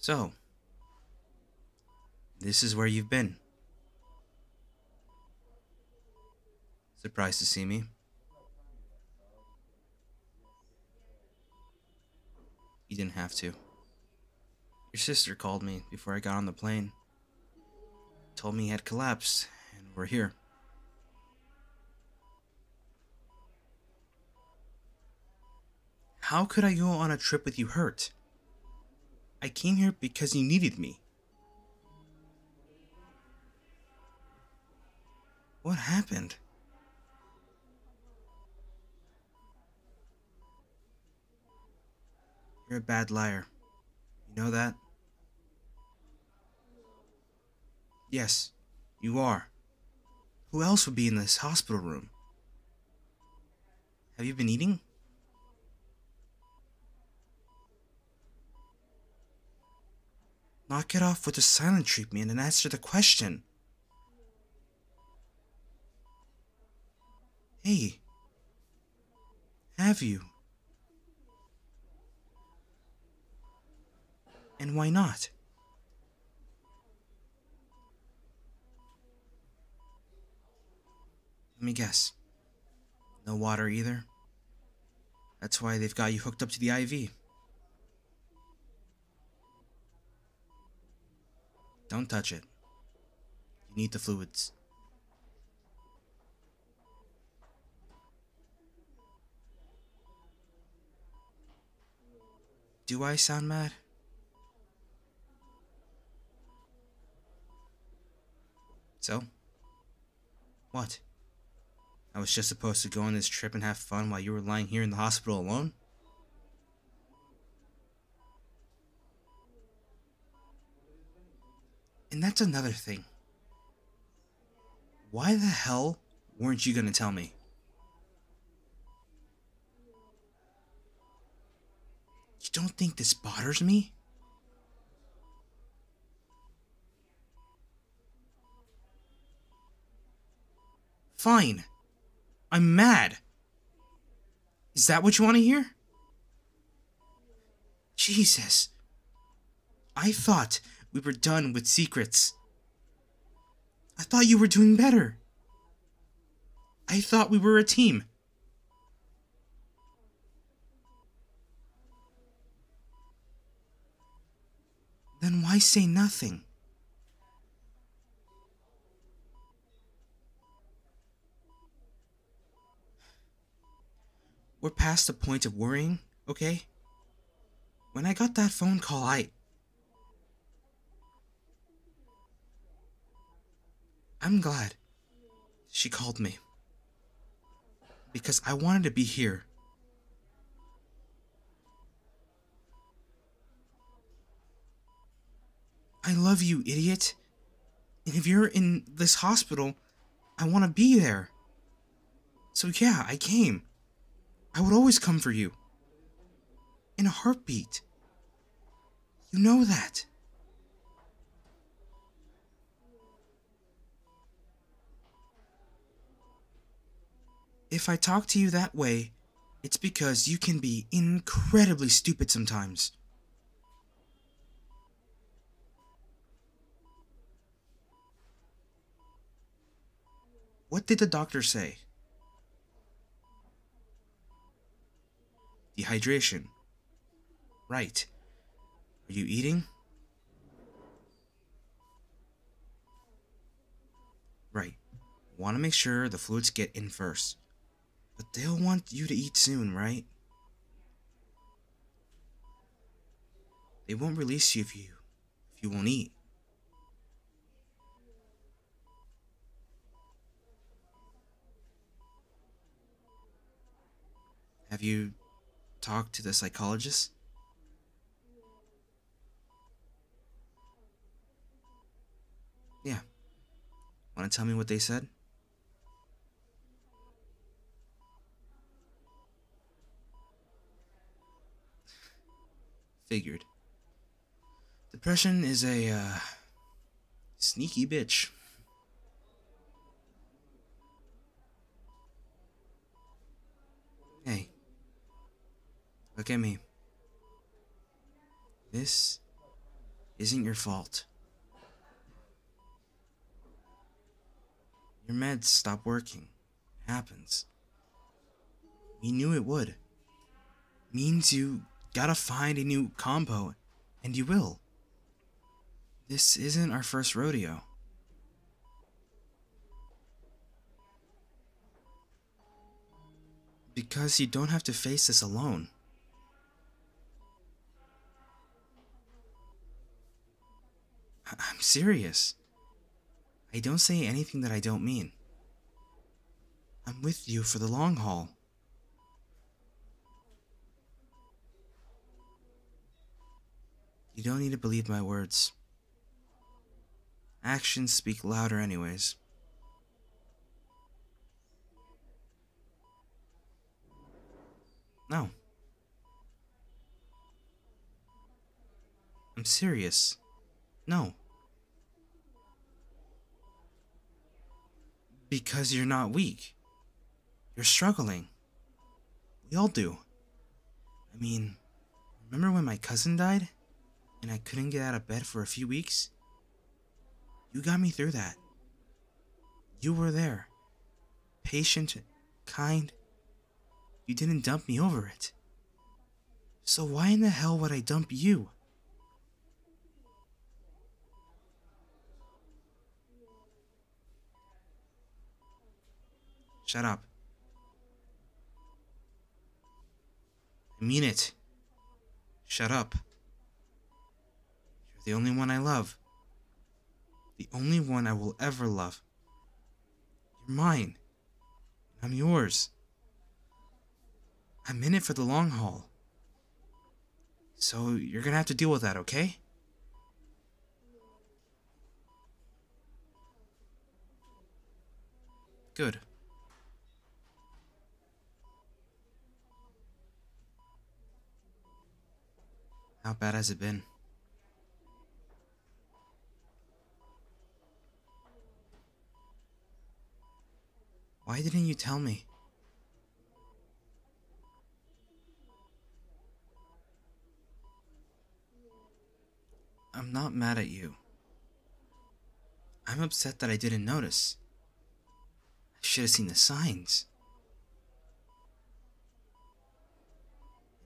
So, this is where you've been. Surprised to see me? You didn't have to. Your sister called me before I got on the plane. Told me he had collapsed, and we're here. How could I go on a trip with you hurt? I came here because you needed me. What happened? You're a bad liar. You know that? Yes, you are. Who else would be in this hospital room? Have you been eating? Knock it off with the silent treatment and answer the question. Hey. Have you? And why not? Let me guess. No water either? That's why they've got you hooked up to the IV. Don't touch it. You need the fluids. Do I sound mad? So? What? I was just supposed to go on this trip and have fun while you were lying here in the hospital alone? And that's another thing. Why the hell weren't you gonna tell me? You don't think this bothers me? Fine. I'm mad. Is that what you want to hear? Jesus. I thought we were done with secrets. I thought you were doing better. I thought we were a team. Then why say nothing? We're past the point of worrying, okay? When I got that phone call, I. I'm glad she called me. Because I wanted to be here. I love you, idiot. And if you're in this hospital, I want to be there. So yeah, I came. I would always come for you. In a heartbeat. You know that. If I talk to you that way, it's because you can be incredibly stupid sometimes. What did the doctor say? Dehydration. Right. Are you eating? Right. Want to make sure the fluids get in first. But they'll want you to eat soon, right? They won't release you if you if you won't eat. Have you talked to the psychologist? Yeah. Want to tell me what they said? Figured. Depression is a, uh, sneaky bitch. Hey. Look at me. This isn't your fault. Your meds stop working. It happens. We knew it would. Means you gotta find a new combo, and you will. This isn't our first rodeo. Because you don't have to face this alone. I- I'm serious. I don't say anything that I don't mean. I'm with you for the long haul. You don't need to believe my words. Actions speak louder, anyways. No. I'm serious. No. Because you're not weak. You're struggling. We all do. I mean, remember when my cousin died? And I couldn't get out of bed for a few weeks? You got me through that. You were there. Patient, kind. You didn't dump me over it. So why in the hell would I dump you? Shut up. I mean it. Shut up. You're the only one I love. The only one I will ever love. You're mine. I'm yours. I'm in it for the long haul. So you're gonna have to deal with that, okay? Good. How bad has it been? Why didn't you tell me? I'm not mad at you. I'm upset that I didn't notice. I should have seen the signs.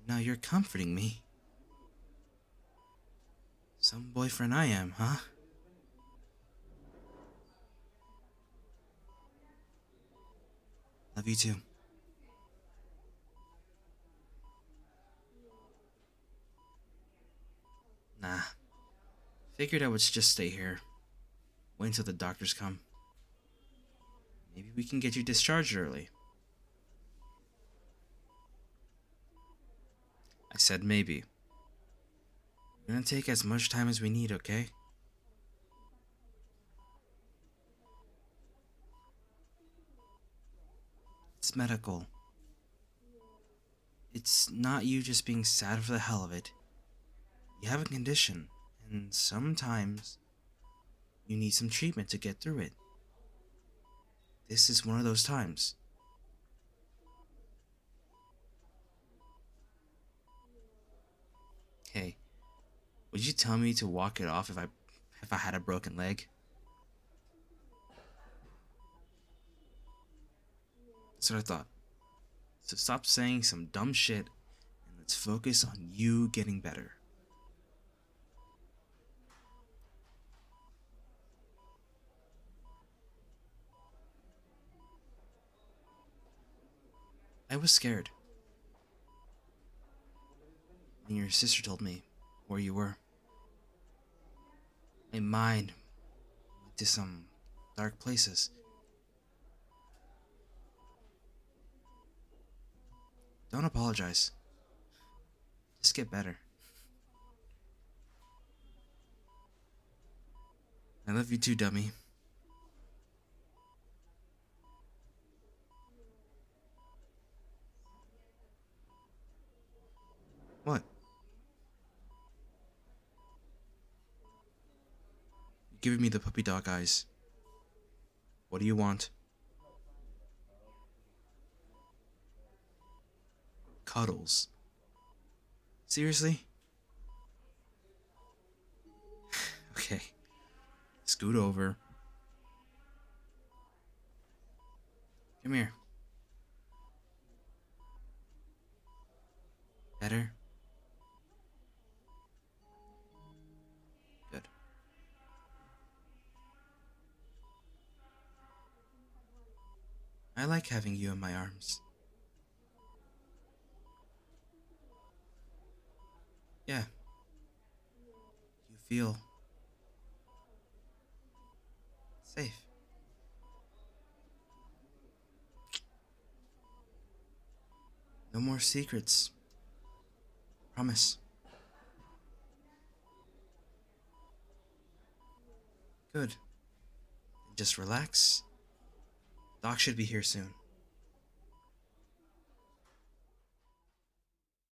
Now you're comforting me. Some boyfriend I am, huh? Love you too. Nah. Figured I would just stay here. Wait until the doctors come. Maybe we can get you discharged early. I said maybe. We're gonna take as much time as we need, okay? Medical. It's not you just being sad for the hell of it. You have a condition, and sometimes you need some treatment to get through it. This is one of those times. Hey, would you tell me to walk it off if I if I had a broken leg? That's what I thought. So stop saying some dumb shit and let's focus on you getting better. I was scared. And your sister told me where you were. My mind went to some dark places. Don't apologize. Just get better. I love you too, dummy. What? You're giving me the puppy dog eyes. What do you want? Cuddles. Seriously? Okay. Scoot over. Come here. Better? Good. I like having you in my arms. Yeah. You feel safe. No more secrets. Promise. Good. Just relax. Doc should be here soon.